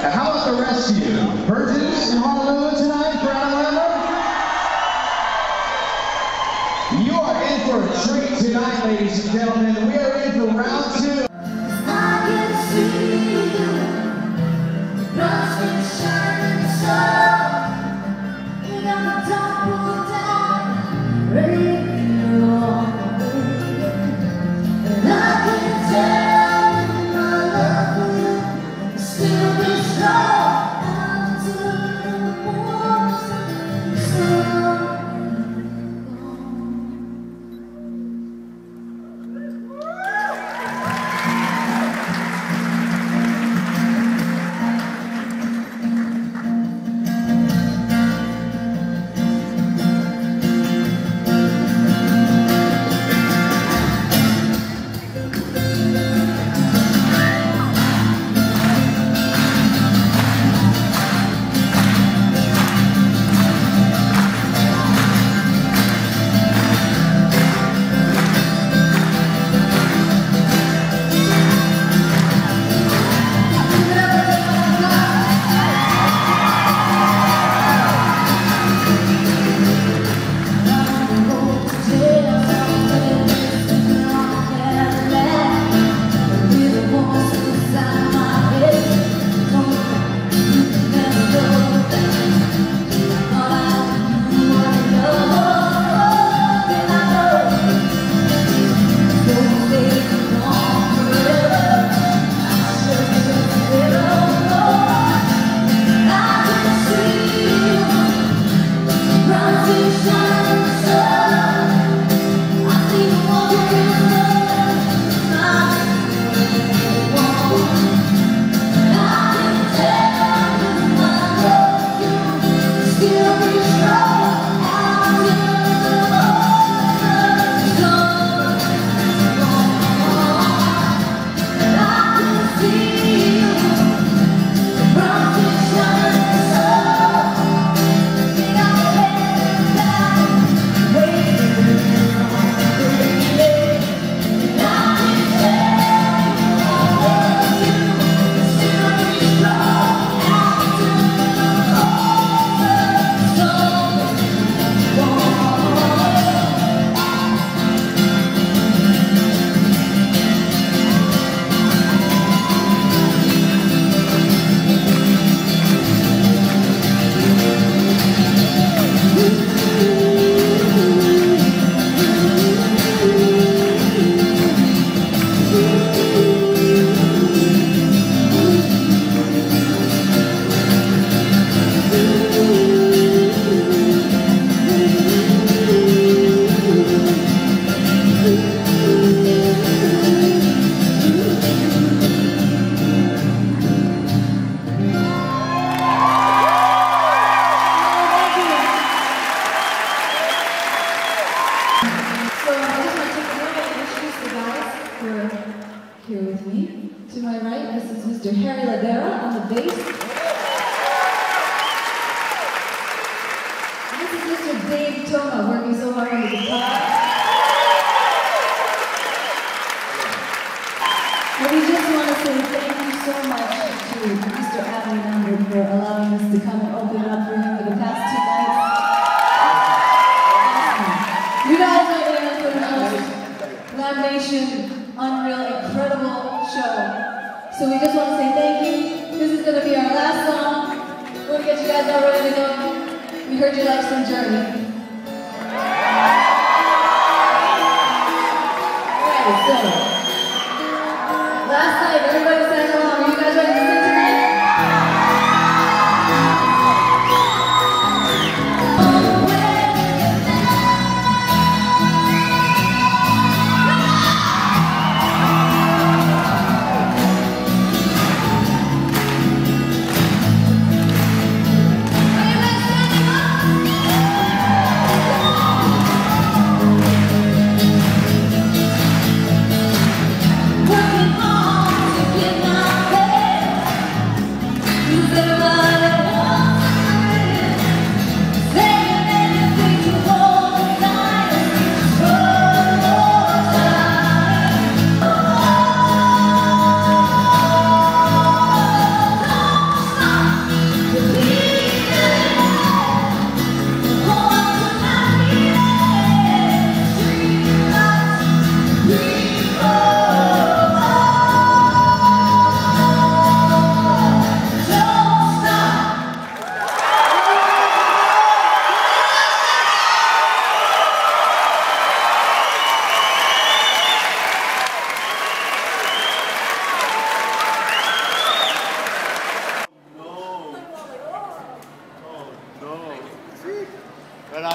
And how about the rest of you? Virgins in Honolulu tonight for Alabama? You are in for a treat tonight, ladies and gentlemen. We are in for round two. So on bass. This is Mr. Dave Toma working so hard on the guitar. And we just want to say thank you so much to Mr. Adam Lambert for allowing us to come and open up for him for the past two nights. You guys are there for the Lab Nation, unreal, incredible show. So we just want to say thank you. This is going to be our last song. We're to get you guys all ready to go. We heard you like some Journey. Alright, so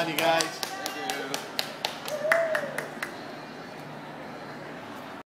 you guys.